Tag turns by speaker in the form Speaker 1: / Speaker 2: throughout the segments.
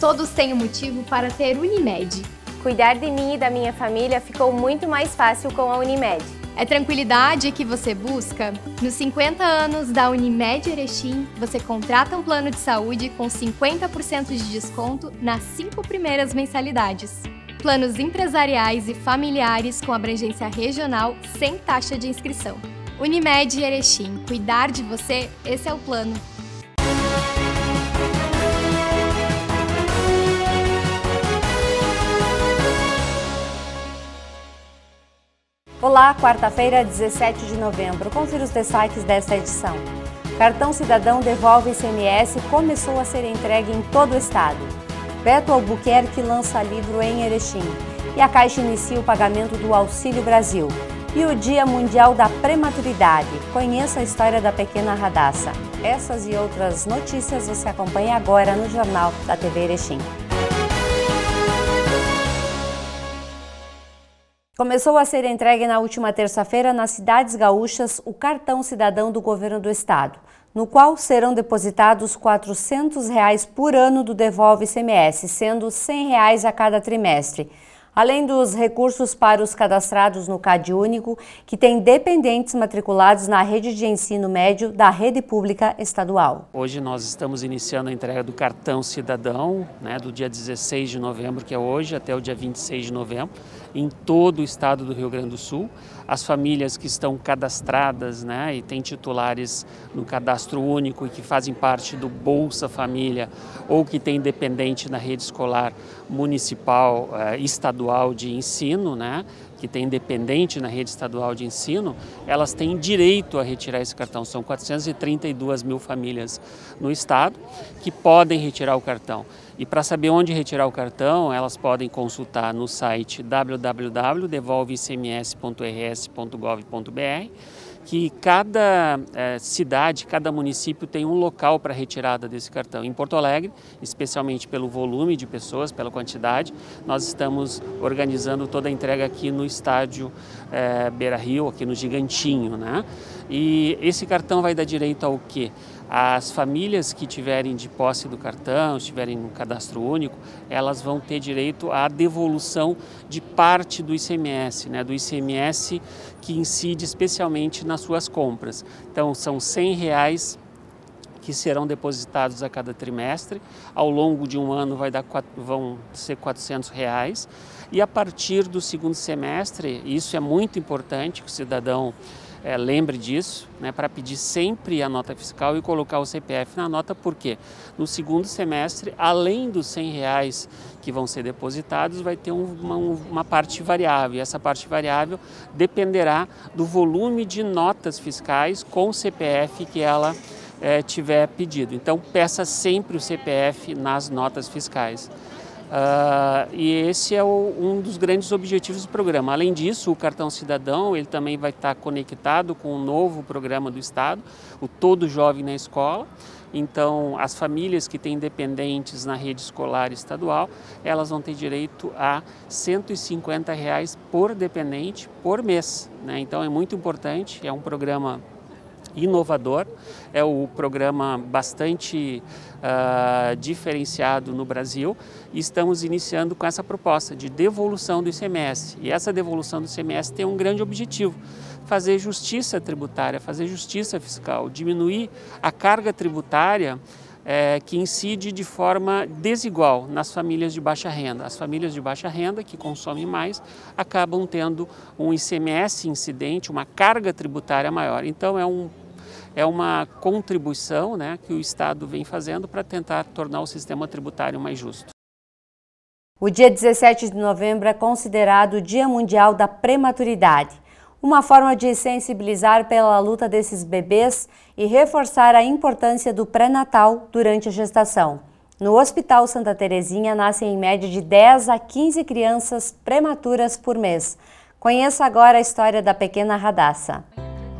Speaker 1: Todos têm um motivo para ter Unimed.
Speaker 2: Cuidar de mim e da minha família ficou muito mais fácil com a Unimed.
Speaker 1: É tranquilidade que você busca? Nos 50 anos da Unimed Erechim, você contrata um plano de saúde com 50% de desconto nas cinco primeiras mensalidades. Planos empresariais e familiares com abrangência regional sem taxa de inscrição. Unimed Erechim, cuidar de você, esse é o plano.
Speaker 3: Olá, quarta-feira, 17 de novembro. Confira os destaques desta edição. Cartão Cidadão devolve ICMS começou a ser entregue em todo o estado. Beto Albuquerque lança livro em Erechim. E a Caixa inicia o pagamento do Auxílio Brasil. E o Dia Mundial da Prematuridade. Conheça a história da pequena Radassa. Essas e outras notícias você acompanha agora no Jornal da TV Erechim. Começou a ser entregue na última terça-feira nas cidades gaúchas o cartão cidadão do governo do estado, no qual serão depositados 400 reais por ano do Devolve ICMS, sendo 100 reais a cada trimestre além dos recursos para os cadastrados no CAD Único, que tem dependentes matriculados na rede de ensino médio da rede pública estadual.
Speaker 4: Hoje nós estamos iniciando a entrega do cartão cidadão, né, do dia 16 de novembro, que é hoje, até o dia 26 de novembro, em todo o estado do Rio Grande do Sul. As famílias que estão cadastradas né, e têm titulares no cadastro único e que fazem parte do Bolsa Família ou que têm dependente na rede escolar municipal, eh, estadual de ensino, né, que tem dependente na rede estadual de ensino, elas têm direito a retirar esse cartão. São 432 mil famílias no estado que podem retirar o cartão. E para saber onde retirar o cartão, elas podem consultar no site www.devolveicms.rs.gov.br que cada é, cidade, cada município tem um local para retirada desse cartão. Em Porto Alegre, especialmente pelo volume de pessoas, pela quantidade, nós estamos organizando toda a entrega aqui no estádio é, Beira Rio, aqui no Gigantinho. Né? E esse cartão vai dar direito ao quê? As famílias que tiverem de posse do cartão, estiverem no cadastro único, elas vão ter direito à devolução de parte do ICMS, né, do ICMS que incide especialmente nas suas compras. Então, são 100 reais que serão depositados a cada trimestre. Ao longo de um ano vai dar, vão ser 400 reais. E a partir do segundo semestre, isso é muito importante que o cidadão é, lembre disso, né, para pedir sempre a nota fiscal e colocar o CPF na nota, porque no segundo semestre, além dos 100 reais que vão ser depositados, vai ter uma, uma parte variável. E essa parte variável dependerá do volume de notas fiscais com o CPF que ela é, tiver pedido. Então, peça sempre o CPF nas notas fiscais. Uh, e esse é o, um dos grandes objetivos do programa. Além disso, o cartão cidadão ele também vai estar conectado com o um novo programa do Estado, o Todo Jovem na Escola. Então, as famílias que têm dependentes na rede escolar estadual, elas vão ter direito a 150 reais por dependente por mês. Né? Então, é muito importante, é um programa inovador, é o programa bastante uh, diferenciado no Brasil e estamos iniciando com essa proposta de devolução do ICMS. E essa devolução do ICMS tem um grande objetivo, fazer justiça tributária, fazer justiça fiscal, diminuir a carga tributária é, que incide de forma desigual nas famílias de baixa renda. As famílias de baixa renda, que consomem mais, acabam tendo um ICMS incidente, uma carga tributária maior. Então, é um é uma contribuição né, que o Estado vem fazendo para tentar tornar o sistema tributário mais justo.
Speaker 3: O dia 17 de novembro é considerado o Dia Mundial da Prematuridade, uma forma de sensibilizar pela luta desses bebês e reforçar a importância do pré-natal durante a gestação. No Hospital Santa Terezinha nascem em média de 10 a 15 crianças prematuras por mês. Conheça agora a história da pequena Radassa.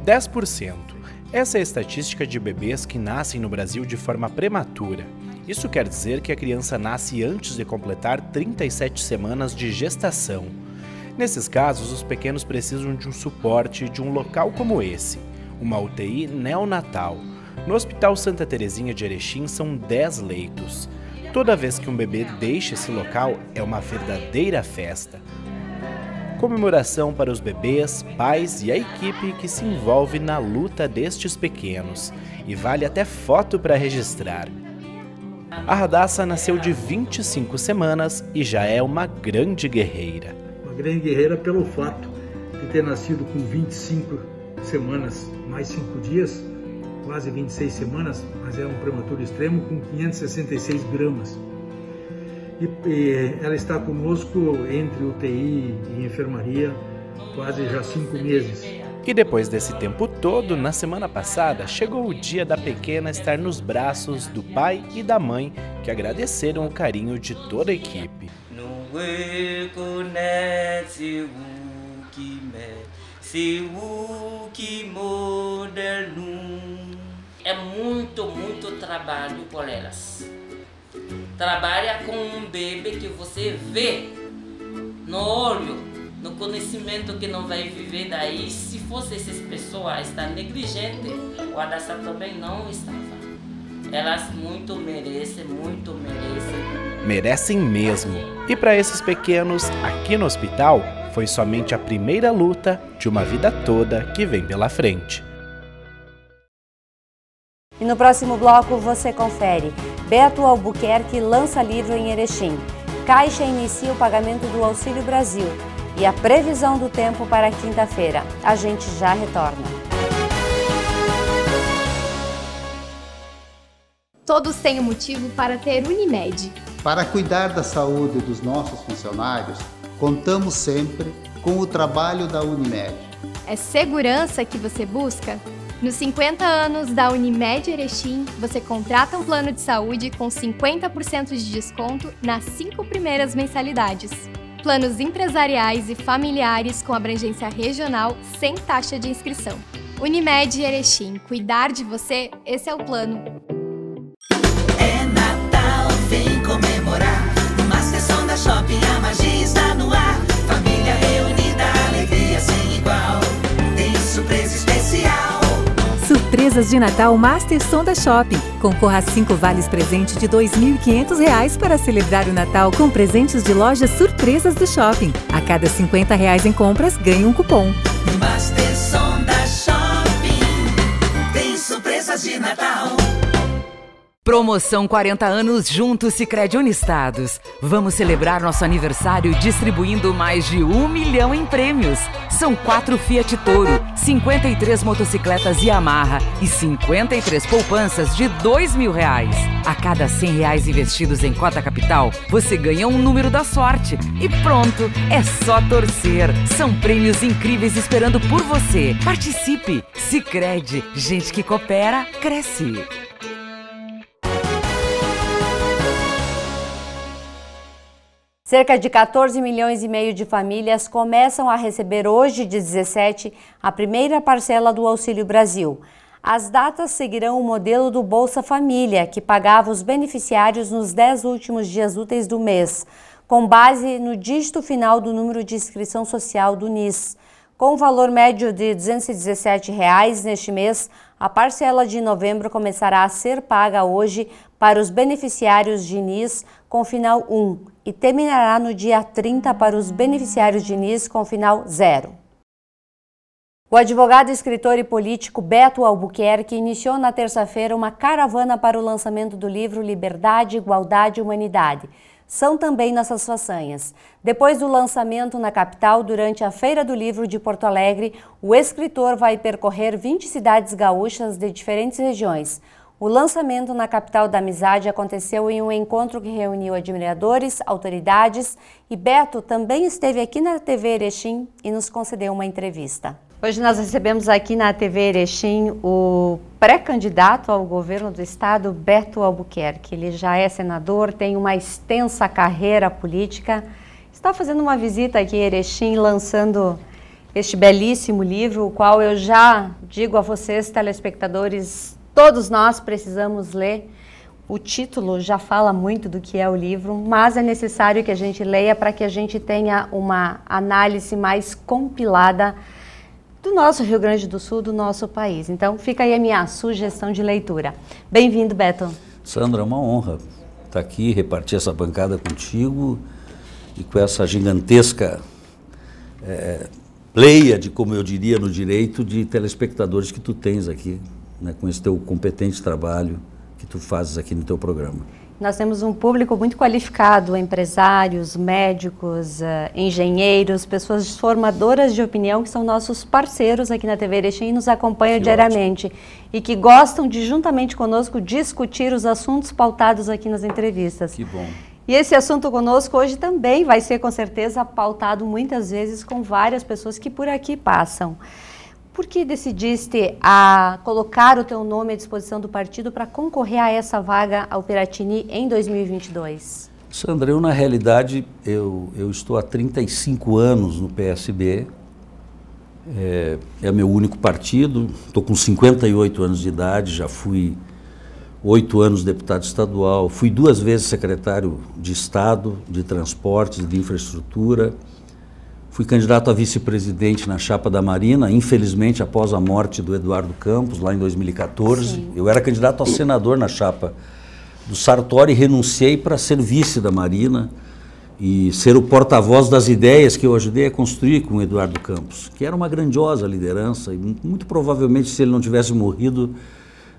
Speaker 5: 10% essa é a estatística de bebês que nascem no Brasil de forma prematura. Isso quer dizer que a criança nasce antes de completar 37 semanas de gestação. Nesses casos, os pequenos precisam de um suporte de um local como esse, uma UTI neonatal. No Hospital Santa Terezinha de Erechim são 10 leitos. Toda vez que um bebê deixa esse local, é uma verdadeira festa. Comemoração para os bebês, pais e a equipe que se envolve na luta destes pequenos. E vale até foto para registrar. A Radassa nasceu de 25 semanas e já é uma grande guerreira.
Speaker 6: Uma grande guerreira pelo fato de ter nascido com 25 semanas mais 5 dias, quase 26 semanas, mas é um prematuro extremo com 566 gramas. E, e ela está conosco entre UTI e enfermaria quase já cinco meses.
Speaker 5: E depois desse tempo todo, na semana passada, chegou o dia da pequena estar nos braços do pai e da mãe, que agradeceram o carinho de toda a equipe.
Speaker 7: É muito, muito trabalho por elas. Trabalha com um bebê que você vê no olho no conhecimento que não vai viver daí. Se fosse essas pessoas estar negligente, o Adassa também não estava. Elas muito merecem, muito merecem.
Speaker 5: Merecem mesmo. E para esses pequenos, aqui no hospital, foi somente a primeira luta de uma vida toda que vem pela frente.
Speaker 3: E no próximo bloco você confere. Beto Albuquerque lança livro em Erechim. Caixa inicia o pagamento do Auxílio Brasil e a previsão do tempo para quinta-feira. A gente já retorna.
Speaker 1: Todos têm um motivo para ter Unimed.
Speaker 8: Para cuidar da saúde dos nossos funcionários, contamos sempre com o trabalho da Unimed.
Speaker 1: É segurança que você busca? Nos 50 anos da Unimed Erechim, você contrata um plano de saúde com 50% de desconto nas cinco primeiras mensalidades planos empresariais e familiares com abrangência regional sem taxa de inscrição. Unimed Erechim, cuidar de você, esse é o plano.
Speaker 9: É Natal, vem comemorar. Numa sessão da Shopping, a magia
Speaker 10: Surpresas de Natal Master Sonda Shopping. Concorra a 5 vales presente de R$ 2.500 para celebrar o Natal com presentes de lojas surpresas do shopping. A cada 50 reais em compras, ganhe um cupom.
Speaker 9: Master Sonda Shopping. Tem surpresas de Natal.
Speaker 11: Promoção 40 anos juntos Sicredi Unistados. Vamos celebrar nosso aniversário distribuindo mais de um milhão em prêmios. São quatro Fiat Toro, 53 motocicletas Yamaha e 53 poupanças de dois mil reais. A cada 100 reais investidos em cota capital, você ganha um número da sorte. E pronto, é só torcer. São prêmios incríveis esperando por você. Participe! Sicredi, gente que coopera, cresce.
Speaker 3: Cerca de 14 milhões e meio de famílias começam a receber hoje, de 17, a primeira parcela do Auxílio Brasil. As datas seguirão o modelo do Bolsa Família, que pagava os beneficiários nos 10 últimos dias úteis do mês, com base no dígito final do número de inscrição social do NIS. Com o valor médio de 217 reais neste mês, a parcela de novembro começará a ser paga hoje para os beneficiários de NIS com final 1 e terminará no dia 30 para os beneficiários de NIS com final 0. O advogado, escritor e político Beto Albuquerque iniciou na terça-feira uma caravana para o lançamento do livro Liberdade, Igualdade e Humanidade são também nossas façanhas. Depois do lançamento na capital, durante a Feira do Livro de Porto Alegre, o escritor vai percorrer 20 cidades gaúchas de diferentes regiões. O lançamento na capital da amizade aconteceu em um encontro que reuniu admiradores, autoridades e Beto também esteve aqui na TV Erechim e nos concedeu uma entrevista. Hoje nós recebemos aqui na TV Erechim o pré-candidato ao governo do estado, Beto Albuquerque. Ele já é senador, tem uma extensa carreira política. Está fazendo uma visita aqui em Erechim, lançando este belíssimo livro, o qual eu já digo a vocês, telespectadores, todos nós precisamos ler. O título já fala muito do que é o livro, mas é necessário que a gente leia para que a gente tenha uma análise mais compilada do nosso Rio Grande do Sul, do nosso país. Então, fica aí a minha sugestão de leitura. Bem-vindo, Beto.
Speaker 12: Sandra, é uma honra estar aqui, repartir essa bancada contigo e com essa gigantesca é, de, como eu diria no direito, de telespectadores que tu tens aqui, né, com esse teu competente trabalho que tu fazes aqui no teu programa.
Speaker 3: Nós temos um público muito qualificado, empresários, médicos, uh, engenheiros, pessoas formadoras de opinião que são nossos parceiros aqui na TV Erechim e nos acompanham que diariamente ótimo. e que gostam de, juntamente conosco, discutir os assuntos pautados aqui nas entrevistas.
Speaker 12: Que bom.
Speaker 3: E esse assunto conosco hoje também vai ser, com certeza, pautado muitas vezes com várias pessoas que por aqui passam. Por que decidiste a colocar o teu nome à disposição do partido para concorrer a essa vaga ao Piratini em 2022?
Speaker 12: Sandra, eu na realidade, eu, eu estou há 35 anos no PSB, é, é meu único partido, estou com 58 anos de idade, já fui oito anos deputado estadual, fui duas vezes secretário de Estado de Transportes e de Infraestrutura, Fui candidato a vice-presidente na chapa da Marina, infelizmente após a morte do Eduardo Campos, lá em 2014. Sim. Eu era candidato a senador na chapa do Sartori e renunciei para ser vice da Marina e ser o porta-voz das ideias que eu ajudei a construir com o Eduardo Campos, que era uma grandiosa liderança e muito provavelmente se ele não tivesse morrido,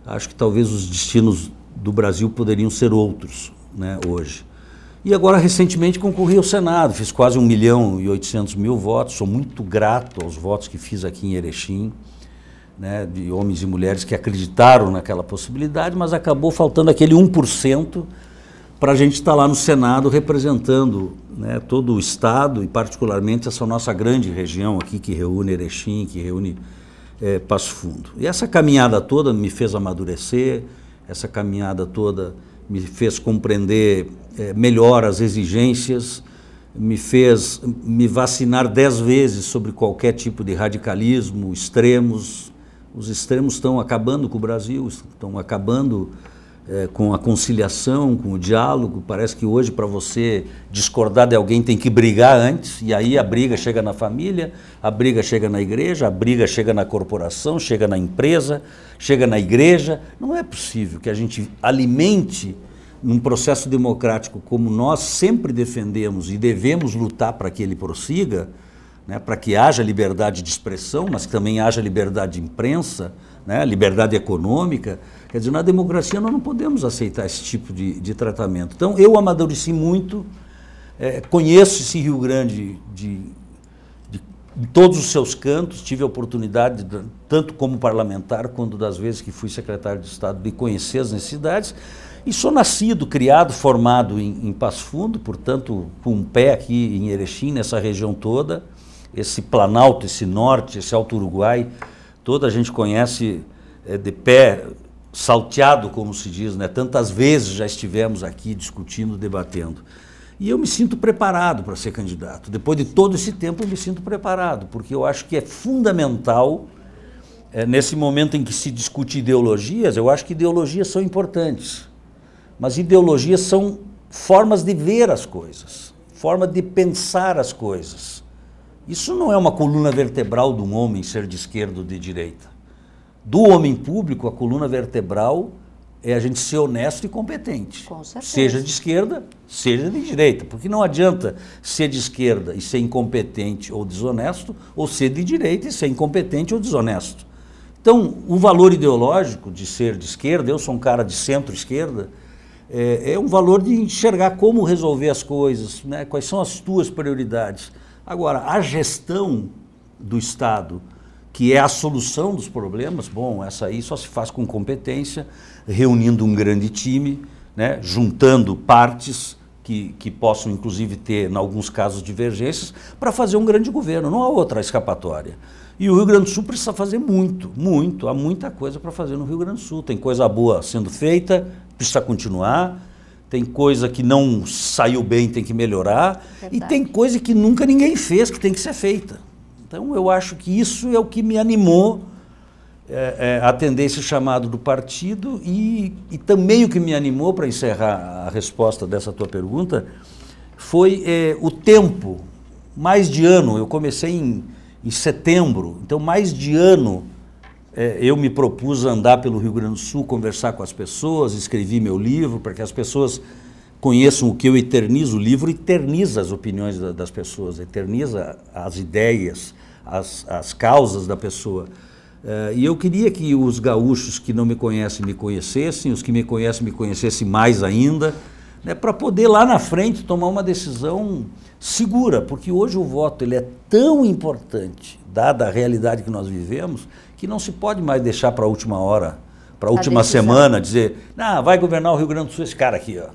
Speaker 12: acho que talvez os destinos do Brasil poderiam ser outros né, hoje. E agora, recentemente, concorri ao Senado, fiz quase 1 milhão e 800 mil votos. Sou muito grato aos votos que fiz aqui em Erechim, né, de homens e mulheres que acreditaram naquela possibilidade, mas acabou faltando aquele 1% para a gente estar lá no Senado representando né, todo o Estado e, particularmente, essa nossa grande região aqui que reúne Erechim, que reúne é, Passo Fundo. E essa caminhada toda me fez amadurecer, essa caminhada toda me fez compreender é, melhor as exigências, me fez me vacinar dez vezes sobre qualquer tipo de radicalismo, extremos. Os extremos estão acabando com o Brasil, estão acabando é, com a conciliação, com o diálogo. Parece que hoje, para você discordar de alguém, tem que brigar antes, e aí a briga chega na família, a briga chega na igreja, a briga chega na corporação, chega na empresa, chega na igreja. Não é possível que a gente alimente num processo democrático como nós sempre defendemos e devemos lutar para que ele prossiga, né, para que haja liberdade de expressão, mas que também haja liberdade de imprensa, né, liberdade econômica. Quer dizer, na democracia nós não podemos aceitar esse tipo de, de tratamento. Então, eu amadureci muito, é, conheço esse Rio Grande de, de, em todos os seus cantos, tive a oportunidade, de, tanto como parlamentar, quanto das vezes que fui secretário de Estado, de conhecer as necessidades. E sou nascido, criado, formado em, em Passo Fundo, portanto, com um pé aqui em Erechim, nessa região toda. Esse Planalto, esse Norte, esse Alto Uruguai, toda a gente conhece é, de pé salteado, como se diz, né? Tantas vezes já estivemos aqui discutindo, debatendo. E eu me sinto preparado para ser candidato. Depois de todo esse tempo, eu me sinto preparado, porque eu acho que é fundamental, é, nesse momento em que se discute ideologias, eu acho que ideologias são importantes. Mas ideologias são formas de ver as coisas, forma de pensar as coisas. Isso não é uma coluna vertebral de um homem ser de esquerda ou de direita. Do homem público, a coluna vertebral é a gente ser honesto e competente.
Speaker 3: Com certeza.
Speaker 12: Seja de esquerda, seja de direita. Porque não adianta ser de esquerda e ser incompetente ou desonesto, ou ser de direita e ser incompetente ou desonesto. Então, o valor ideológico de ser de esquerda, eu sou um cara de centro-esquerda, é, é um valor de enxergar como resolver as coisas, né? quais são as tuas prioridades. Agora, a gestão do Estado, que é a solução dos problemas, bom, essa aí só se faz com competência, reunindo um grande time, né? juntando partes que, que possam, inclusive, ter, em alguns casos, divergências, para fazer um grande governo. Não há outra escapatória. E o Rio Grande do Sul precisa fazer muito, muito, há muita coisa para fazer no Rio Grande do Sul. Tem coisa boa sendo feita, precisa continuar. Tem coisa que não saiu bem, tem que melhorar. Verdade. E tem coisa que nunca ninguém fez, que tem que ser feita. Então eu acho que isso é o que me animou é, é, a atender esse chamado do partido e, e também o que me animou, para encerrar a resposta dessa tua pergunta, foi é, o tempo, mais de ano. Eu comecei em, em setembro, então mais de ano é, eu me propus andar pelo Rio Grande do Sul, conversar com as pessoas, escrevi meu livro para que as pessoas conheçam o que eu eternizo, o livro eterniza as opiniões da, das pessoas, eterniza as ideias, as, as causas da pessoa. Uh, e eu queria que os gaúchos que não me conhecem me conhecessem, os que me conhecem me conhecessem mais ainda, né, para poder lá na frente tomar uma decisão segura, porque hoje o voto ele é tão importante, dada a realidade que nós vivemos, que não se pode mais deixar para a última hora, para a última semana, dizer, não, vai governar o Rio Grande do Sul esse cara aqui, ó.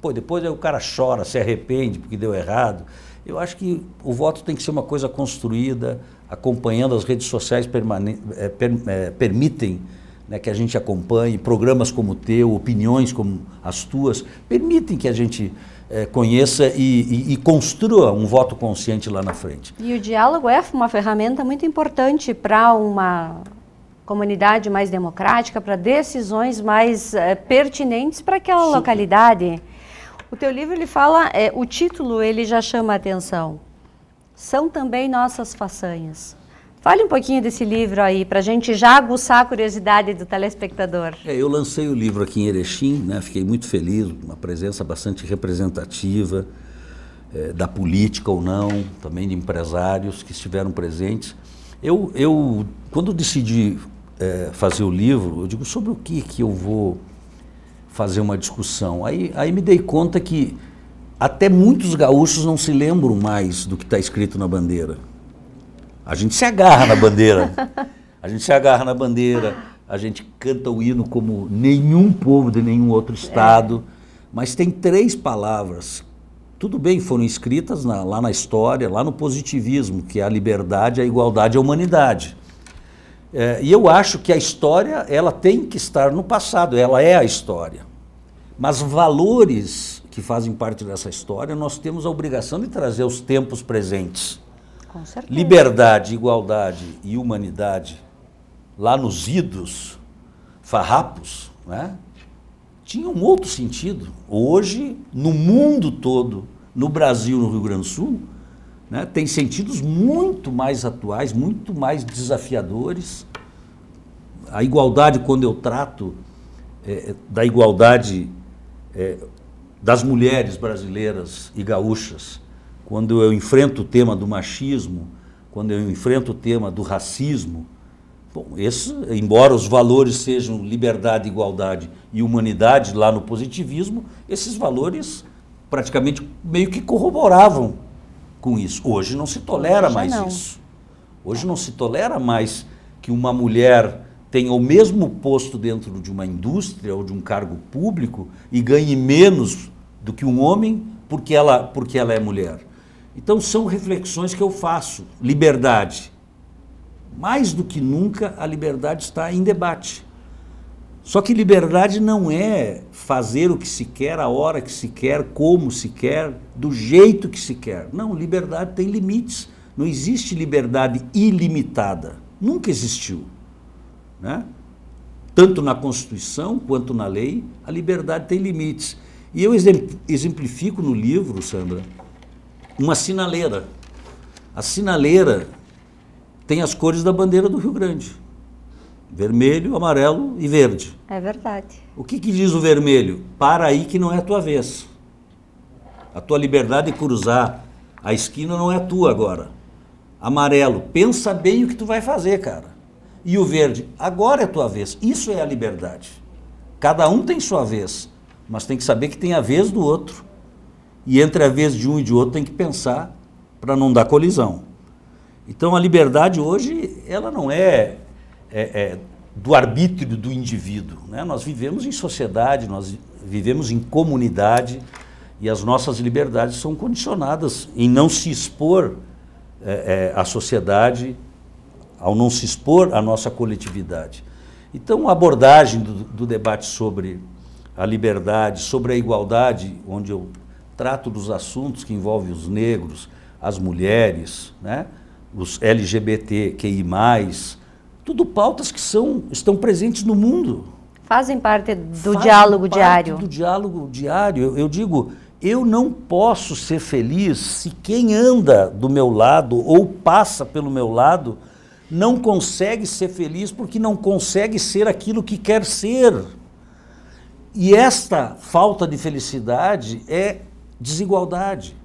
Speaker 12: Pô, depois o cara chora, se arrepende porque deu errado. Eu acho que o voto tem que ser uma coisa construída, acompanhando as redes sociais é, per, é, permitem né, que a gente acompanhe, programas como o teu, opiniões como as tuas, permitem que a gente é, conheça e, e, e, construa um voto consciente lá na frente.
Speaker 3: E o diálogo é uma ferramenta muito importante para uma comunidade mais democrática, para decisões mais é, pertinentes para aquela Super. localidade. O teu livro ele fala, é, o título ele já chama a atenção. São também nossas façanhas. Fale um pouquinho desse livro aí, para a gente já aguçar a curiosidade do telespectador.
Speaker 12: É, eu lancei o livro aqui em Erechim, né, fiquei muito feliz, uma presença bastante representativa é, da política ou não, também de empresários que estiveram presentes. Eu, eu quando decidi é, fazer o livro, eu digo sobre o que, que eu vou fazer uma discussão. Aí, aí me dei conta que até muitos gaúchos não se lembram mais do que está escrito na bandeira. A gente se agarra na bandeira. A gente se agarra na bandeira, a gente canta o hino como nenhum povo de nenhum outro estado. É. Mas tem três palavras. Tudo bem, foram escritas na, lá na história, lá no positivismo, que é a liberdade, a igualdade e a humanidade. É, e eu acho que a história ela tem que estar no passado, ela é a história. Mas valores que fazem parte dessa história, nós temos a obrigação de trazer aos tempos presentes.
Speaker 3: Com certeza.
Speaker 12: Liberdade, igualdade e humanidade, lá nos idos, farrapos, né? tinha um outro sentido. Hoje, no mundo todo, no Brasil, no Rio Grande do Sul, né, tem sentidos muito mais atuais, muito mais desafiadores. A igualdade, quando eu trato é, da igualdade é, das mulheres brasileiras e gaúchas, quando eu enfrento o tema do machismo, quando eu enfrento o tema do racismo, bom, esse, embora os valores sejam liberdade, igualdade e humanidade lá no positivismo, esses valores praticamente meio que corroboravam com isso. Hoje não se tolera Hoje mais não. isso. Hoje não se tolera mais que uma mulher tenha o mesmo posto dentro de uma indústria ou de um cargo público e ganhe menos do que um homem porque ela, porque ela é mulher. Então são reflexões que eu faço. Liberdade. Mais do que nunca, a liberdade está em debate. Só que liberdade não é fazer o que se quer, a hora que se quer, como se quer, do jeito que se quer. Não, liberdade tem limites. Não existe liberdade ilimitada. Nunca existiu. Né? Tanto na Constituição quanto na lei, a liberdade tem limites. E eu exemplifico no livro, Sandra, uma sinaleira. A sinaleira tem as cores da bandeira do Rio Grande vermelho, amarelo e verde.
Speaker 3: É verdade.
Speaker 12: O que, que diz o vermelho? Para aí que não é a tua vez. A tua liberdade de cruzar a esquina não é tua agora. Amarelo, pensa bem o que tu vai fazer, cara. E o verde, agora é a tua vez. Isso é a liberdade. Cada um tem sua vez, mas tem que saber que tem a vez do outro. E entre a vez de um e de outro tem que pensar para não dar colisão. Então a liberdade hoje, ela não é é, é, do arbítrio do indivíduo. Né? Nós vivemos em sociedade, nós vivemos em comunidade e as nossas liberdades são condicionadas em não se expor é, é, à sociedade, ao não se expor à nossa coletividade. Então, a abordagem do, do debate sobre a liberdade, sobre a igualdade, onde eu trato dos assuntos que envolvem os negros, as mulheres, né? os LGBTQI+, tudo pautas que são, estão presentes no mundo.
Speaker 3: Fazem parte do Fazem diálogo
Speaker 12: parte
Speaker 3: diário.
Speaker 12: do diálogo diário. Eu, eu digo, eu não posso ser feliz se quem anda do meu lado ou passa pelo meu lado não consegue ser feliz porque não consegue ser aquilo que quer ser. E esta falta de felicidade é desigualdade.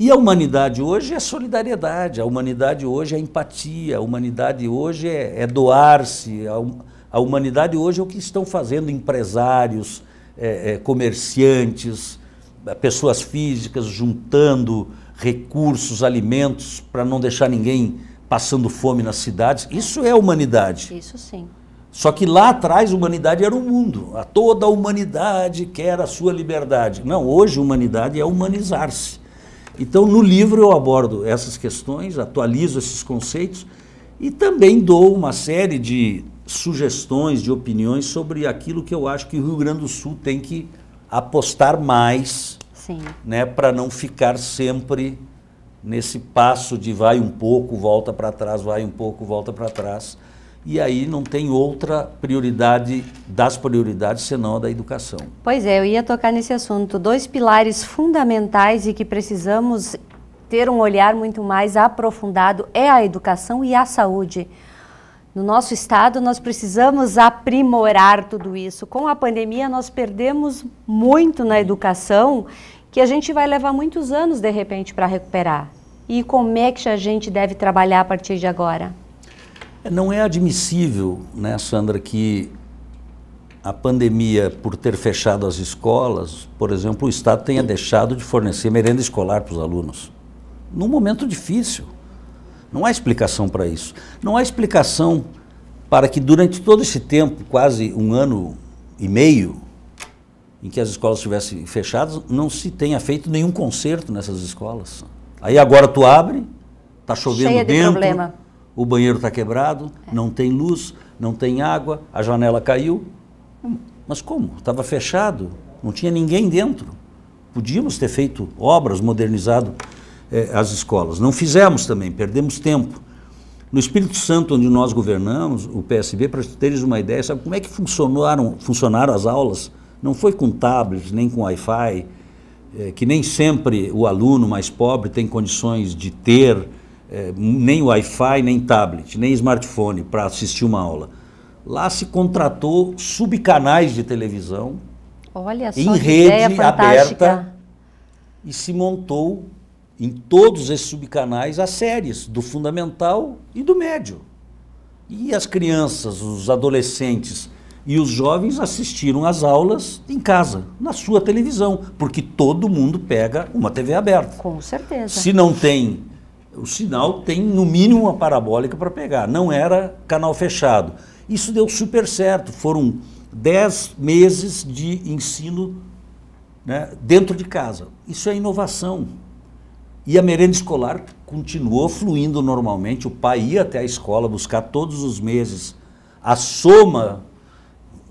Speaker 12: E a humanidade hoje é solidariedade, a humanidade hoje é empatia, a humanidade hoje é, é doar-se, a, a, humanidade hoje é o que estão fazendo empresários, é, é, comerciantes, pessoas físicas juntando recursos, alimentos para não deixar ninguém passando fome nas cidades. Isso é humanidade.
Speaker 3: Isso sim.
Speaker 12: Só que lá atrás a humanidade era o mundo. A toda a humanidade quer a sua liberdade. Não, hoje a humanidade é humanizar-se. Então no livro eu abordo essas questões, atualizo esses conceitos e também dou uma série de sugestões, de opiniões sobre aquilo que eu acho que o Rio Grande do Sul tem que apostar mais,
Speaker 3: Sim.
Speaker 12: né, para não ficar sempre nesse passo de vai um pouco, volta para trás, vai um pouco, volta para trás e aí não tem outra prioridade das prioridades senão a da educação.
Speaker 3: Pois é, eu ia tocar nesse assunto. Dois pilares fundamentais e que precisamos ter um olhar muito mais aprofundado é a educação e a saúde. No nosso estado, nós precisamos aprimorar tudo isso. Com a pandemia, nós perdemos muito na educação, que a gente vai levar muitos anos, de repente, para recuperar. E como é que a gente deve trabalhar a partir de agora?
Speaker 12: Não é admissível, né, Sandra, que a pandemia, por ter fechado as escolas, por exemplo, o Estado tenha deixado de fornecer merenda escolar para os alunos. Num momento difícil. Não há explicação para isso. Não há explicação para que durante todo esse tempo, quase um ano e meio, em que as escolas estivessem fechadas, não se tenha feito nenhum concerto nessas escolas. Aí agora tu abre, está chovendo
Speaker 3: Cheia
Speaker 12: dentro.
Speaker 3: De problema
Speaker 12: o banheiro está quebrado, é. não tem luz, não tem água, a janela caiu. Mas como? Estava fechado, não tinha ninguém dentro. Podíamos ter feito obras, modernizado eh, as escolas. Não fizemos também, perdemos tempo. No Espírito Santo, onde nós governamos, o PSB, para teres uma ideia, sabe como é que funcionaram, funcionaram as aulas? Não foi com tablets, nem com Wi-Fi, eh, que nem sempre o aluno mais pobre tem condições de ter é, nem Wi-Fi, nem tablet, nem smartphone para assistir uma aula. Lá se contratou subcanais de televisão
Speaker 3: Olha
Speaker 12: em rede aberta e se montou em todos esses subcanais as séries do fundamental e do médio. E as crianças, os adolescentes e os jovens assistiram às aulas em casa, na sua televisão, porque todo mundo pega uma TV aberta.
Speaker 3: Com certeza.
Speaker 12: Se não tem o sinal tem no mínimo uma parabólica para pegar, não era canal fechado. Isso deu super certo, foram dez meses de ensino né, dentro de casa. Isso é inovação. E a merenda escolar continuou fluindo normalmente, o pai ia até a escola buscar todos os meses a soma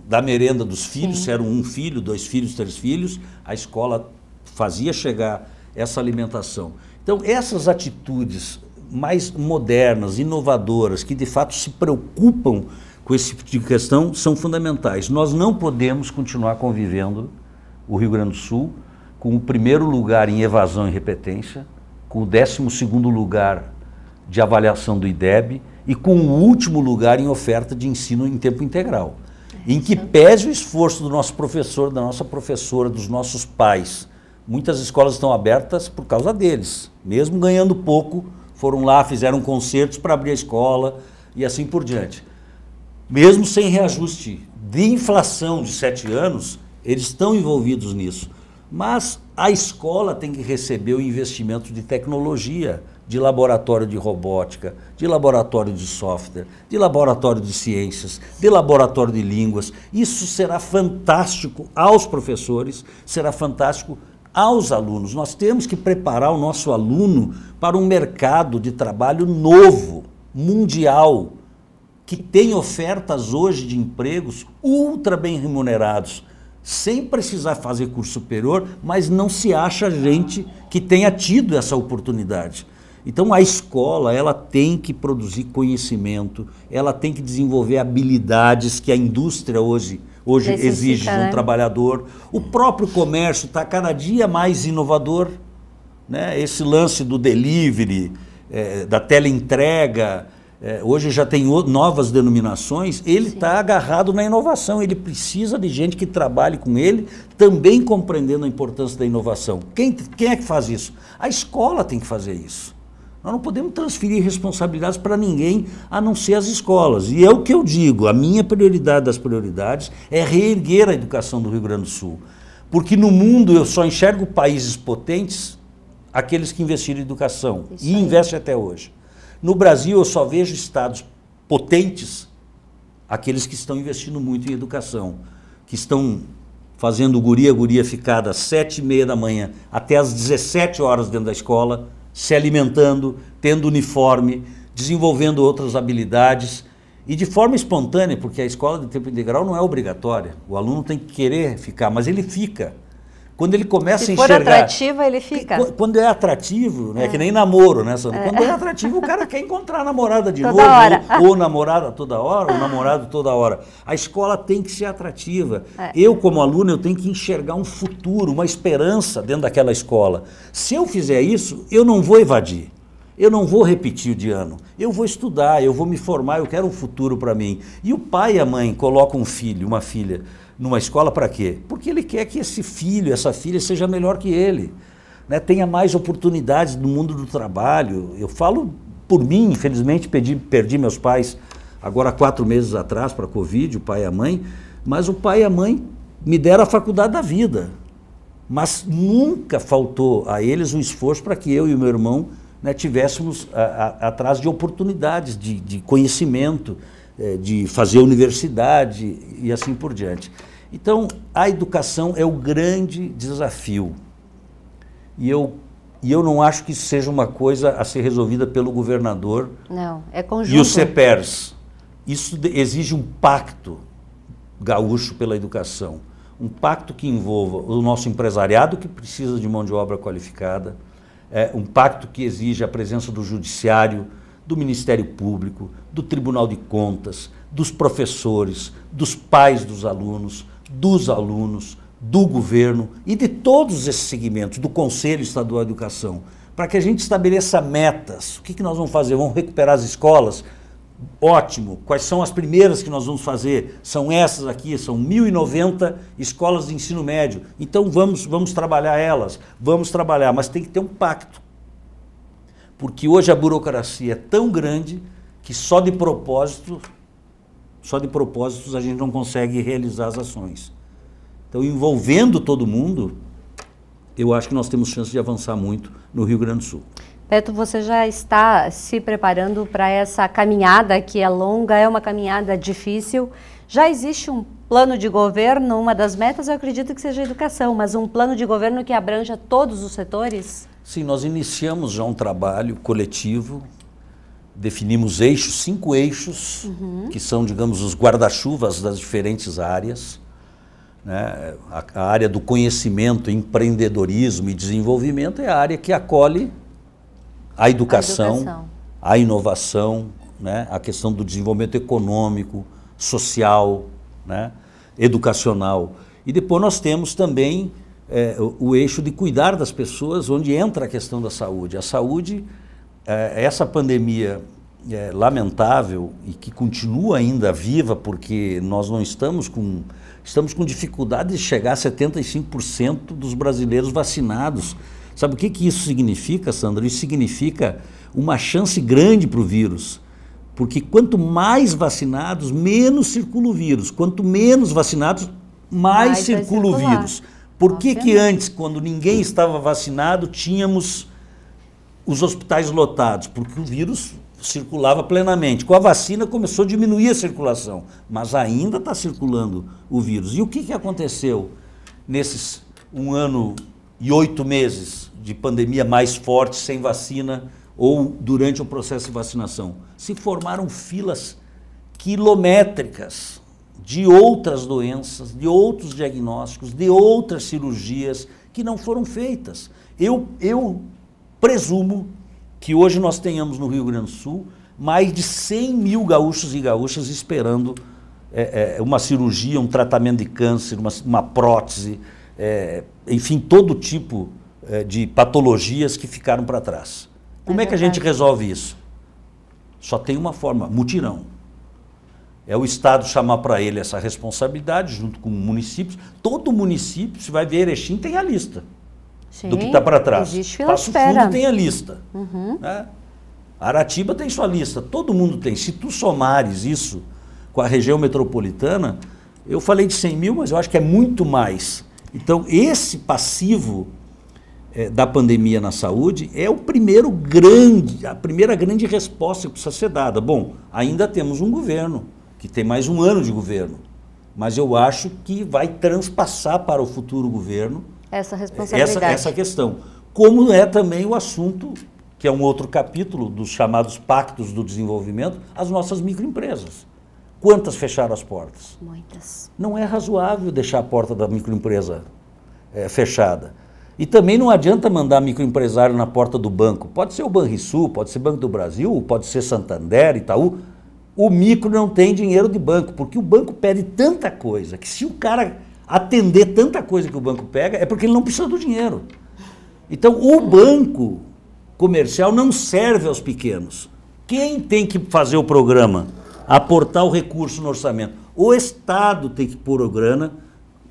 Speaker 12: da merenda dos filhos, Sim. se eram um filho, dois filhos, três filhos, a escola fazia chegar essa alimentação. Então, essas atitudes mais modernas, inovadoras, que de fato se preocupam com esse tipo de questão, são fundamentais. Nós não podemos continuar convivendo, o Rio Grande do Sul, com o primeiro lugar em evasão e repetência, com o décimo segundo lugar de avaliação do IDEB e com o último lugar em oferta de ensino em tempo integral. Em que pese o esforço do nosso professor, da nossa professora, dos nossos pais, muitas escolas estão abertas por causa deles. Mesmo ganhando pouco, foram lá, fizeram concertos para abrir a escola e assim por diante. Mesmo sem reajuste de inflação de sete anos, eles estão envolvidos nisso. Mas a escola tem que receber o investimento de tecnologia, de laboratório de robótica, de laboratório de software, de laboratório de ciências, de laboratório de línguas. Isso será fantástico aos professores, será fantástico aos alunos. Nós temos que preparar o nosso aluno para um mercado de trabalho novo, mundial, que tem ofertas hoje de empregos ultra bem remunerados, sem precisar fazer curso superior, mas não se acha gente que tenha tido essa oportunidade. Então a escola, ela tem que produzir conhecimento, ela tem que desenvolver habilidades que a indústria hoje hoje Necessita, exige de um né? trabalhador. O próprio comércio está cada dia mais inovador. Né? Esse lance do delivery, é, da teleentrega, é, hoje já tem novas denominações, ele está agarrado na inovação. Ele precisa de gente que trabalhe com ele, também compreendendo a importância da inovação. Quem, quem é que faz isso? A escola tem que fazer isso. Nós não podemos transferir responsabilidades para ninguém a não ser as escolas. E é o que eu digo: a minha prioridade das prioridades é reerguer a educação do Rio Grande do Sul. Porque no mundo eu só enxergo países potentes aqueles que investiram em educação Isso e investem até hoje. No Brasil, eu só vejo estados potentes aqueles que estão investindo muito em educação, que estão fazendo guria guria ficar das sete e meia da manhã até as 17 horas dentro da escola, se alimentando, tendo uniforme, desenvolvendo outras habilidades e de forma espontânea, porque a escola de tempo integral não é obrigatória. O aluno tem que querer ficar, mas ele fica. Quando ele começa
Speaker 3: Se
Speaker 12: a enxergar.
Speaker 3: Se for atrativo, ele fica.
Speaker 12: Quando é atrativo, né? É. Que nem namoro, né, Sandra? É. Quando é atrativo, o cara quer encontrar a namorada de
Speaker 3: toda
Speaker 12: novo.
Speaker 3: Hora.
Speaker 12: Ou, ou namorada toda hora, ou namorado toda hora. A escola tem que ser atrativa. É. Eu, como aluno, eu tenho que enxergar um futuro, uma esperança dentro daquela escola. Se eu fizer isso, eu não vou evadir. Eu não vou repetir de ano. Eu vou estudar, eu vou me formar, eu quero um futuro para mim. E o pai e a mãe colocam um filho, uma filha numa escola para quê? Porque ele quer que esse filho, essa filha seja melhor que ele, né? tenha mais oportunidades no mundo do trabalho. Eu falo por mim, infelizmente perdi, perdi meus pais agora quatro meses atrás para a Covid, o pai e a mãe, mas o pai e a mãe me deram a faculdade da vida. Mas nunca faltou a eles o esforço para que eu e o meu irmão né, tivéssemos a, a, atrás de oportunidades, de, de conhecimento, de fazer universidade e assim por diante. Então, a educação é o grande desafio. E eu, e eu não acho que isso seja uma coisa a ser resolvida pelo governador
Speaker 3: não, é conjunto.
Speaker 12: e os CEPERS. Isso exige um pacto gaúcho pela educação. Um pacto que envolva o nosso empresariado, que precisa de mão de obra qualificada, é, um pacto que exige a presença do judiciário, do Ministério Público, do Tribunal de Contas, dos professores, dos pais dos alunos, dos alunos, do governo e de todos esses segmentos, do Conselho Estadual de Educação, para que a gente estabeleça metas. O que, que nós vamos fazer? Vamos recuperar as escolas? Ótimo. Quais são as primeiras que nós vamos fazer? São essas aqui, são 1.090 escolas de ensino médio. Então vamos, vamos trabalhar elas, vamos trabalhar, mas tem que ter um pacto porque hoje a burocracia é tão grande que só de propósito, só de propósitos a gente não consegue realizar as ações. Então, envolvendo todo mundo, eu acho que nós temos chance de avançar muito no Rio Grande do Sul.
Speaker 3: Beto, você já está se preparando para essa caminhada que é longa, é uma caminhada difícil. Já existe um plano de governo? Uma das metas eu acredito que seja a educação, mas um plano de governo que abranja todos os setores?
Speaker 12: Sim, nós iniciamos já um trabalho coletivo, definimos eixos, cinco eixos, uhum. que são, digamos, os guarda-chuvas das diferentes áreas. Né? A, a, área do conhecimento, empreendedorismo e desenvolvimento é a área que acolhe a educação, a, educação. a inovação, né? a questão do desenvolvimento econômico, social, né? educacional. E depois nós temos também é, o, o, eixo de cuidar das pessoas, onde entra a questão da saúde. A saúde, é, essa pandemia é, lamentável e que continua ainda viva, porque nós não estamos com, estamos com dificuldade de chegar a 75% dos brasileiros vacinados. Sabe o que, que isso significa, Sandra? Isso significa uma chance grande para o vírus. Porque quanto mais vacinados, menos circula o vírus. Quanto menos vacinados, mais, mais circula o vírus. Por que, que antes, quando ninguém estava vacinado, tínhamos os hospitais lotados? Porque o vírus circulava plenamente. Com a vacina começou a diminuir a circulação, mas ainda está circulando o vírus. E o que, que aconteceu nesses um ano e oito meses de pandemia mais forte, sem vacina, ou durante o processo de vacinação? Se formaram filas quilométricas de outras doenças, de outros diagnósticos, de outras cirurgias que não foram feitas. Eu, eu presumo que hoje nós tenhamos no Rio Grande do Sul mais de 100 mil gaúchos e gaúchas esperando é, é, uma cirurgia, um tratamento de câncer, uma, uma prótese, é, enfim, todo tipo é, de patologias que ficaram para trás. Como é, é que a gente resolve isso? Só tem uma forma, mutirão. É o Estado chamar para ele essa responsabilidade, junto com municípios. Todo município, se vai ver Erechim, tem a lista
Speaker 3: Sim,
Speaker 12: do que está para trás.
Speaker 3: Existe
Speaker 12: Passo
Speaker 3: espera.
Speaker 12: Fundo tem a lista.
Speaker 3: Uhum.
Speaker 12: né? Aratiba tem sua lista, todo mundo tem. Se tu somares isso com a região metropolitana, eu falei de 100 mil, mas eu acho que é muito mais. Então, esse passivo eh, da pandemia na saúde é o primeiro grande, a primeira grande resposta que precisa ser dada. Bom, ainda temos um governo, que tem mais um ano de governo, mas eu acho que vai transpassar para o futuro governo
Speaker 3: Essa
Speaker 12: essa,
Speaker 3: responsabilidade.
Speaker 12: essa questão. Como é também o assunto, que é um outro capítulo dos chamados pactos do desenvolvimento, as nossas microempresas. Quantas fecharam as portas?
Speaker 3: Muitas.
Speaker 12: Não é razoável deixar a porta da microempresa eh, fechada. E também não adianta mandar microempresário na porta do banco. Pode ser o Banrisul, pode ser Banco do Brasil, pode ser Santander, Itaú. O micro não tem dinheiro de banco, porque o banco pede tanta coisa que se o cara atender tanta coisa que o banco pega, é porque ele não precisa do dinheiro. Então, o banco comercial não serve aos pequenos. Quem tem que fazer o programa? Aportar o recurso no orçamento. O Estado tem que pôr a grana,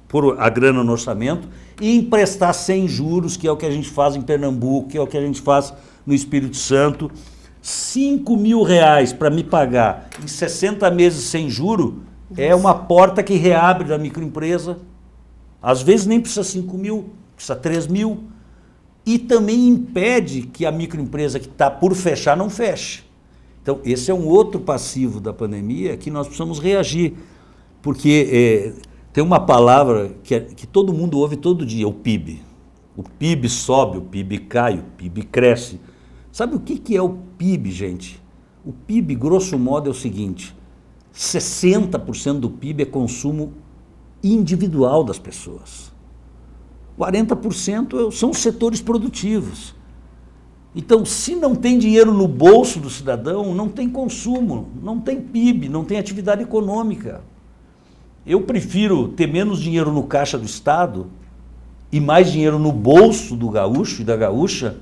Speaker 12: pôr a grana no orçamento e emprestar sem juros, que é o que a gente faz em Pernambuco, que é o que a gente faz no Espírito Santo. 5 mil reais para me pagar em 60 meses sem juro é uma porta que reabre da microempresa. Às vezes nem precisa 5 mil, precisa 3 mil. E também impede que a microempresa que está por fechar não feche. Então, esse é um outro passivo da pandemia que nós precisamos reagir. Porque é, tem uma palavra que, é- que todo mundo ouve todo dia, o PIB. O PIB sobe, o PIB cai, o PIB cresce. Sabe o que, que é o PIB, gente? O PIB, grosso modo, é o seguinte: 60% do PIB é consumo individual das pessoas. 40% são os setores produtivos. Então, se não tem dinheiro no bolso do cidadão, não tem consumo, não tem PIB, não tem atividade econômica. Eu prefiro ter menos dinheiro no caixa do Estado e mais dinheiro no bolso do gaúcho e da gaúcha,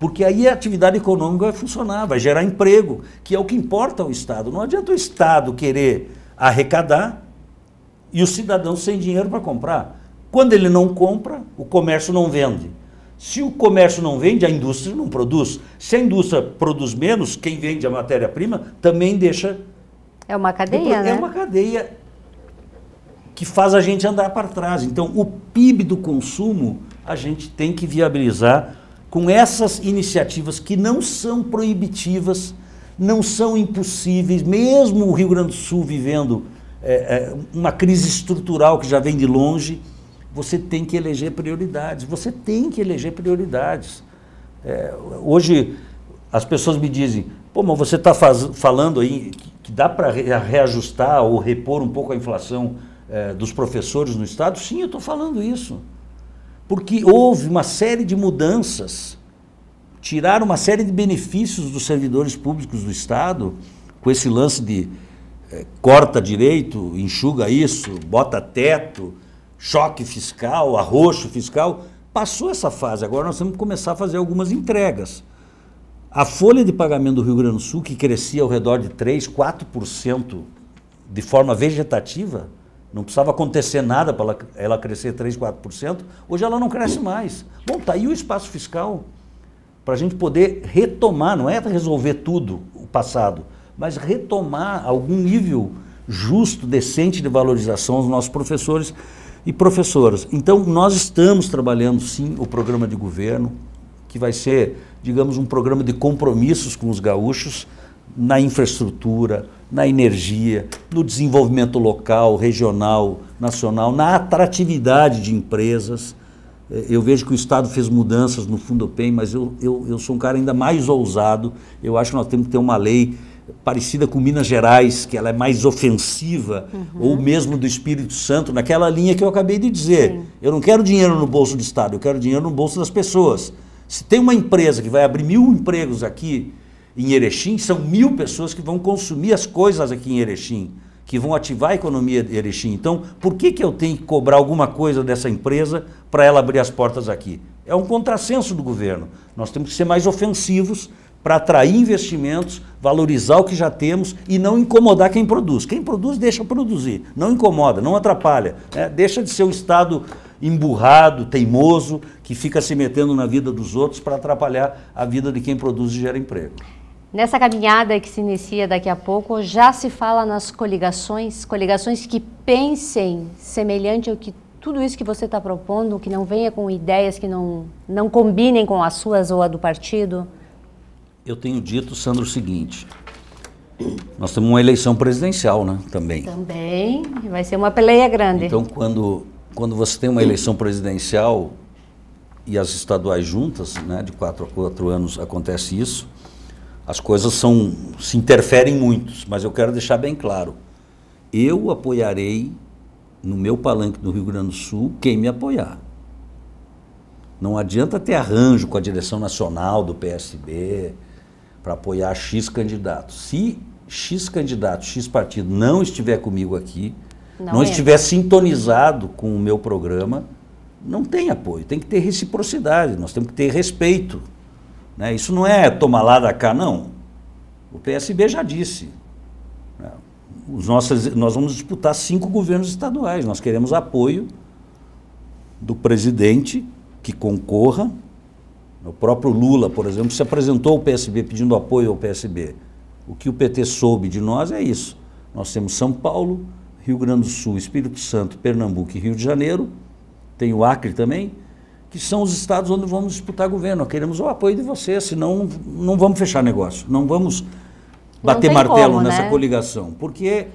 Speaker 12: porque aí a atividade econômica vai funcionar, vai gerar emprego, que é o que importa ao Estado. Não adianta o Estado querer arrecadar e o cidadão sem dinheiro para comprar. Quando ele não compra, o comércio não vende. Se o comércio não vende, a indústria não produz. Se a indústria produz menos, quem vende a matéria-prima também deixa.
Speaker 3: É uma cadeia,
Speaker 12: é
Speaker 3: né?
Speaker 12: uma cadeia que faz a gente andar para trás. Então, o PIB do consumo a gente tem que viabilizar com essas iniciativas que não são proibitivas, não são impossíveis, mesmo o Rio Grande do Sul vivendo é, é, uma crise estrutural que já vem de longe, você tem que eleger prioridades. Você tem que eleger prioridades. É, hoje as pessoas me dizem, pô, mas você está falando aí que, que dá para re reajustar ou repor um pouco a inflação é, dos professores no Estado? Sim, eu estou falando isso. Porque houve uma série de mudanças, tiraram uma série de benefícios dos servidores públicos do Estado, com esse lance de é, corta direito, enxuga isso, bota teto, choque fiscal, arroxo fiscal. Passou essa fase, agora nós temos que começar a fazer algumas entregas. A folha de pagamento do Rio Grande do Sul, que crescia ao redor de 3, 4% de forma vegetativa, não precisava acontecer nada para ela, crescer 3, 4%, hoje ela não cresce mais. Bom, está aí o espaço fiscal para a gente poder retomar, não é resolver tudo o passado, mas retomar algum nível justo, decente de valorização aos nossos professores e professoras. Então, nós estamos trabalhando sim o programa de governo, que vai ser, digamos, um programa de compromissos com os gaúchos na infraestrutura, na energia, no desenvolvimento local, regional, nacional, na atratividade de empresas. Eu vejo que o Estado fez mudanças no Fundopem, mas eu, eu, eu sou um cara ainda mais ousado. Eu acho que nós temos que ter uma lei parecida com Minas Gerais, que ela é mais ofensiva, uhum. ou mesmo do Espírito Santo, naquela linha que eu acabei de dizer. Sim. Eu não quero dinheiro no bolso do Estado, eu quero dinheiro no bolso das pessoas. Se tem uma empresa que vai abrir mil empregos aqui em Erechim, são mil pessoas que vão consumir as coisas aqui em Erechim, que vão ativar a economia de Erechim. Então, por que, que eu tenho que cobrar alguma coisa dessa empresa para ela abrir as portas aqui? É um contrassenso do governo. Nós temos que ser mais ofensivos para atrair investimentos, valorizar o que já temos e não incomodar quem produz. Quem produz, deixa produzir. Não incomoda, não atrapalha. Né? Deixa de ser um Estado emburrado, teimoso, que fica se metendo na vida dos outros para atrapalhar a vida de quem produz e gera emprego.
Speaker 3: Nessa caminhada que se inicia daqui a pouco, já se fala nas coligações, coligações que pensem semelhante ao que tudo isso que você está propondo, que não venha com ideias que não, não combinem com as suas ou a do partido?
Speaker 12: Eu tenho dito, Sandro, o seguinte: nós temos uma eleição presidencial, né? Também.
Speaker 3: Também, vai ser uma peleia grande.
Speaker 12: Então, quando, quando você tem uma eleição presidencial e as estaduais juntas, né, de quatro a quatro anos acontece isso, as coisas são se interferem muito, mas eu quero deixar bem claro. Eu apoiarei no meu palanque do Rio Grande do Sul quem me apoiar. Não adianta ter arranjo com a direção nacional do PSB para apoiar X candidato. Se X candidato, X partido não estiver comigo aqui, não, não estiver sintonizado com o meu programa, não tem apoio. Tem que ter reciprocidade, nós temos que ter respeito. Né? Isso não é tomar lá da cá, não. O PSB já disse. Né? Os nossos, nós vamos disputar cinco governos estaduais. Nós queremos apoio do presidente que concorra. O próprio Lula, por exemplo, se apresentou ao PSB pedindo apoio ao PSB. O que o PT soube de nós é isso. Nós temos São Paulo, Rio Grande do Sul, Espírito Santo, Pernambuco e Rio de Janeiro. Tem o Acre também que são os estados onde vamos disputar governo. Queremos o apoio de vocês, senão não vamos fechar negócio, não vamos bater não martelo como, nessa né? coligação, porque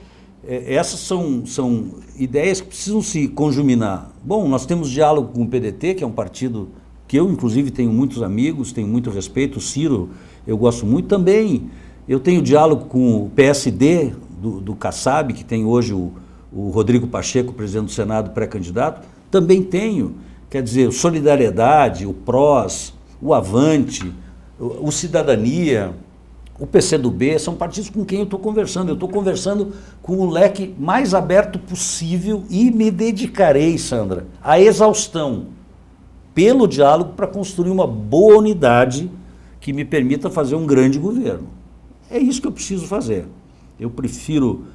Speaker 12: é, essas são, são ideias que precisam se conjuminar. Bom, nós temos diálogo com o PDT, que é um partido que eu, inclusive, tenho muitos amigos, tenho muito respeito, o Ciro eu gosto muito também. Eu tenho diálogo com o PSD do, do Kassab, que tem hoje o, o Rodrigo Pacheco, presidente do Senado, pré-candidato, também tenho. Quer dizer, Solidariedade, o PROS, o Avante, o, o Cidadania, o PCdoB, são partidos com quem eu estou conversando. Eu estou conversando com o leque mais aberto possível e me dedicarei, Sandra, à exaustão, pelo diálogo, para construir uma boa unidade que me permita fazer um grande governo. É isso que eu preciso fazer. Eu prefiro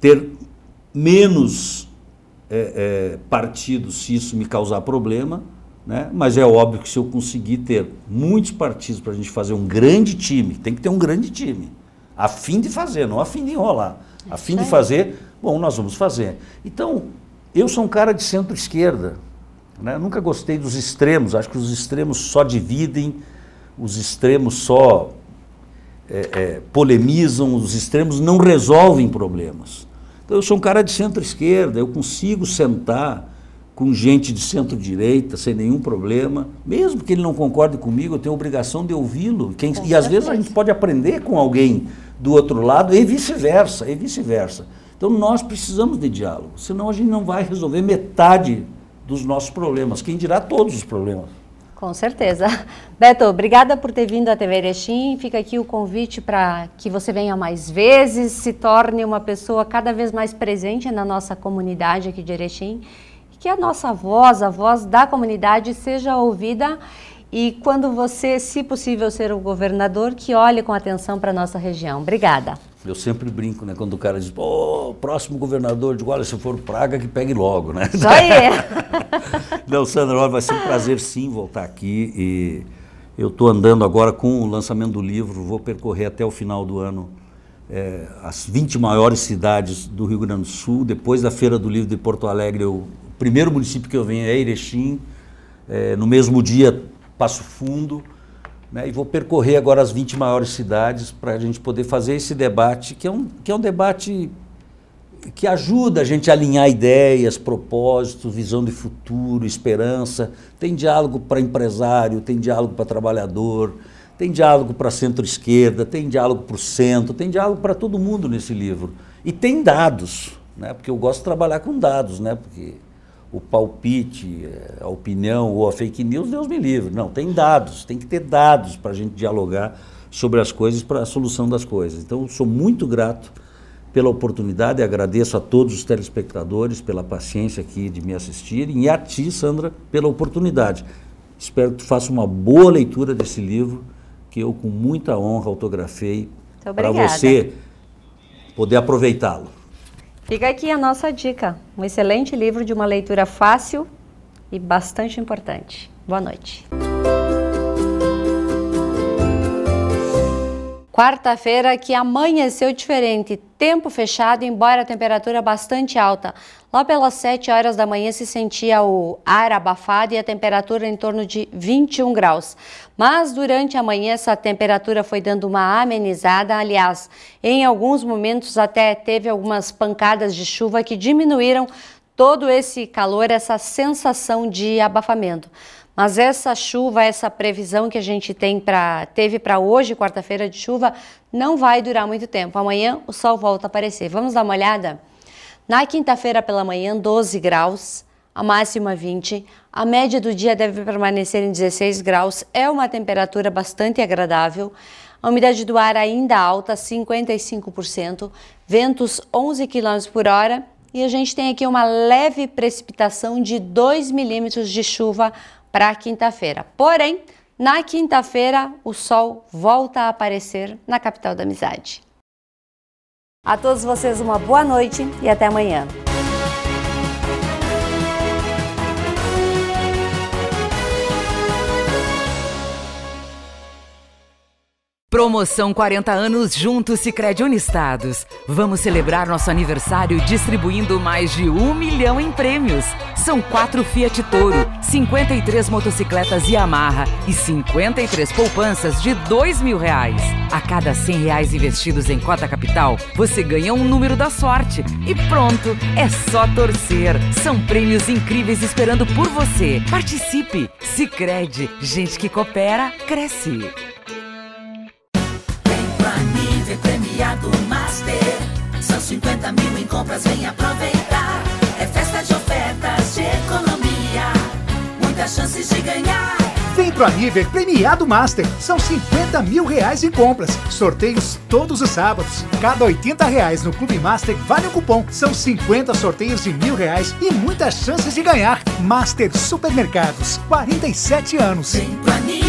Speaker 12: ter menos é, é, partidos se isso me causar problema, né? mas é óbvio que se eu conseguir ter muitos partidos para a gente fazer um grande time, tem que ter um grande time, a fim de fazer, não a fim de enrolar, a fim de fazer, bom, nós vamos fazer. Então, eu sou um cara de centro-esquerda, né? nunca gostei dos extremos, acho que os extremos só dividem, os extremos só é, é, polemizam, os extremos não resolvem problemas. Então, eu sou um cara de centro-esquerda, eu consigo sentar com gente de centro-direita sem nenhum problema, mesmo que ele não concorde comigo, eu tenho obrigação de ouvi-lo. E às vezes a gente pode aprender com alguém do outro lado e vice-versa, e vice-versa. Então nós precisamos de diálogo, senão a gente não vai resolver metade dos nossos problemas, quem dirá todos os problemas.
Speaker 3: Com certeza. Beto, obrigada por ter vindo à TV Erechim. Fica aqui o convite para que você venha mais vezes, se torne uma pessoa cada vez mais presente na nossa comunidade aqui de Erechim. Que a nossa voz, a voz da comunidade, seja ouvida e quando você, se possível, ser o governador, que olhe com atenção para a nossa região. Obrigada.
Speaker 12: Eu sempre brinco, né? Quando o cara diz, pô, próximo governador, de olha, se for praga, que pegue logo, né?
Speaker 3: Isso aí.
Speaker 12: Não, Sandra, vai ser um prazer sim voltar aqui e eu estou andando agora com o lançamento do livro, vou percorrer até o final do ano é, as 20 maiores cidades do Rio Grande do Sul. Depois da Feira do Livro de Porto Alegre, eu, o primeiro município que eu venho é Erechim. É, no mesmo dia, Passo Fundo. Né, e vou percorrer agora as 20 maiores cidades para a gente poder fazer esse debate, que é um, que é um debate que ajuda a gente a alinhar ideias, propósitos, visão de futuro, esperança. Tem diálogo para empresário, tem diálogo para trabalhador, tem diálogo para centro-esquerda, tem diálogo para o centro, tem diálogo para todo mundo nesse livro. E tem dados, né? porque eu gosto de trabalhar com dados, né? porque o palpite, a opinião ou a fake news, Deus me livre. Não, tem dados, tem que ter dados para a gente dialogar sobre as coisas, para a solução das coisas. Então, sou muito grato pela oportunidade e agradeço a todos os telespectadores pela paciência aqui de me assistirem e a ti, Sandra, pela oportunidade. Espero que tu faça uma boa leitura desse livro que eu, com muita honra, autografei para você poder aproveitá-lo.
Speaker 3: Fica aqui a nossa dica. Um excelente livro de uma leitura fácil e bastante importante. Boa noite. Quarta-feira que amanheceu diferente, tempo fechado, embora a temperatura bastante alta. Lá pelas 7 horas da manhã se sentia o ar abafado e a temperatura em torno de 21 graus. Mas durante a manhã essa temperatura foi dando uma amenizada, aliás, em alguns momentos até teve algumas pancadas de chuva que diminuíram todo esse calor, essa sensação de abafamento. Mas essa chuva, essa previsão que a gente tem para teve para hoje, quarta-feira de chuva, não vai durar muito tempo. Amanhã o sol volta a aparecer. Vamos dar uma olhada? Na quinta-feira pela manhã, 12 graus, a máxima 20. A média do dia deve permanecer em 16 graus. É uma temperatura bastante agradável. A umidade do ar ainda alta, 55%. Ventos 11 km por hora. E a gente tem aqui uma leve precipitação de 2 milímetros de chuva para quinta-feira. Porém, na quinta-feira, o sol volta a aparecer na capital da amizade. A todos vocês, uma boa noite e até amanhã.
Speaker 11: Promoção 40 anos juntos Sicredi Unistados. Vamos celebrar nosso aniversário distribuindo mais de um milhão em prêmios. São quatro Fiat Toro, 53 motocicletas Yamaha e 53 poupanças de dois mil reais. A cada 100 reais investidos em cota capital, você ganha um número da sorte. E pronto, é só torcer. São prêmios incríveis esperando por você. Participe! Sicredi, gente que coopera, cresce.
Speaker 9: Premiado Master. São 50 mil em compras, vem aproveitar. É festa de ofertas, de economia. Muitas chances de ganhar.
Speaker 13: Vem pro Aniver Premiado Master. São 50 mil reais em compras. Sorteios todos os sábados. Cada 80 reais no Clube Master vale um cupom. São 50 sorteios de mil reais e muitas chances de ganhar. Master Supermercados. 47 anos.
Speaker 9: Vem pro Aniver.